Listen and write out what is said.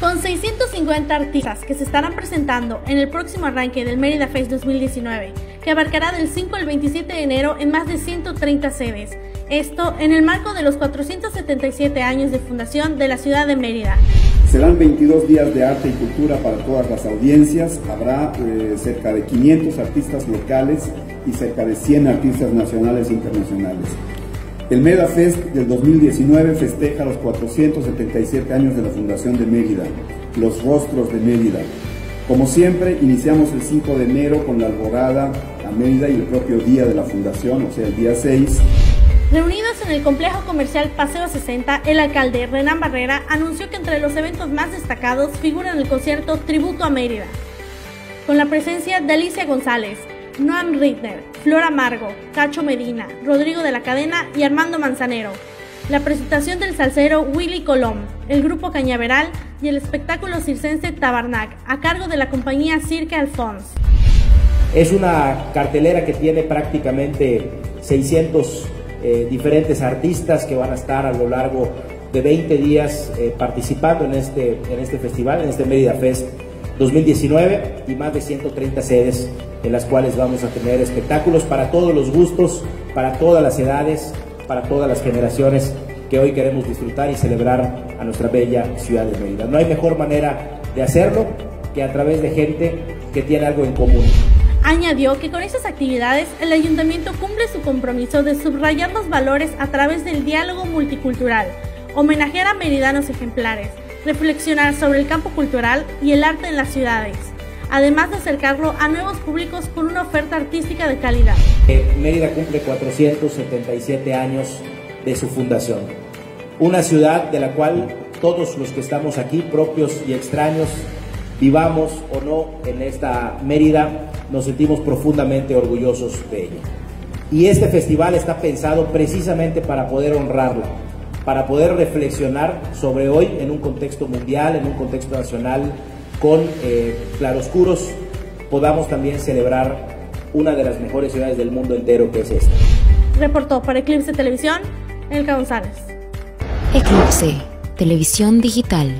Con 650 artistas que se estarán presentando en el próximo arranque del Mérida Fest 2019, que abarcará del 5 al 27 de enero en más de 130 sedes. Esto en el marco de los 477 años de fundación de la ciudad de Mérida. Serán 22 días de arte y cultura para todas las audiencias. Habrá eh, cerca de 500 artistas locales y cerca de 100 artistas nacionales e internacionales. El Mérida Fest del 2019 festeja los 477 años de la fundación de Mérida, los rostros de Mérida. Como siempre, iniciamos el 5 de enero con la alborada a Mérida y el propio día de la fundación, o sea, el día 6. Reunidos en el complejo comercial Paseo 60, el alcalde Renan Barrera anunció que entre los eventos más destacados figuran el concierto Tributo a Mérida, con la presencia de Alicia González, Noam Rittner, Flora Amargo, Cacho Medina, Rodrigo de la Cadena y Armando Manzanero. La presentación del salsero Willy Colom, el grupo Cañaveral y el espectáculo circense Tabarnac, a cargo de la compañía Cirque Alphonse. Es una cartelera que tiene prácticamente 600 eh, diferentes artistas que van a estar a lo largo de 20 días eh, participando en este, en este festival, en este Mérida Fest 2019 y más de 130 sedes en las cuales vamos a tener espectáculos para todos los gustos, para todas las edades, para todas las generaciones que hoy queremos disfrutar y celebrar a nuestra bella ciudad de Mérida. No hay mejor manera de hacerlo que a través de gente que tiene algo en común. Añadió que con estas actividades el ayuntamiento cumple su compromiso de subrayar los valores a través del diálogo multicultural, homenajear a meridanos ejemplares, reflexionar sobre el campo cultural y el arte en las ciudades, además de acercarlo a nuevos públicos con una oferta artística de calidad. Eh, Mérida cumple 477 años de su fundación, una ciudad de la cual todos los que estamos aquí, propios y extraños, vivamos o no en esta Mérida, nos sentimos profundamente orgullosos de ella. Y este festival está pensado precisamente para poder honrarla, para poder reflexionar sobre hoy en un contexto mundial, en un contexto nacional, con eh, claroscuros, podamos también celebrar una de las mejores ciudades del mundo entero que es esta. Reportó para Eclipse Televisión, Elka González. Eclipse, Televisión Digital.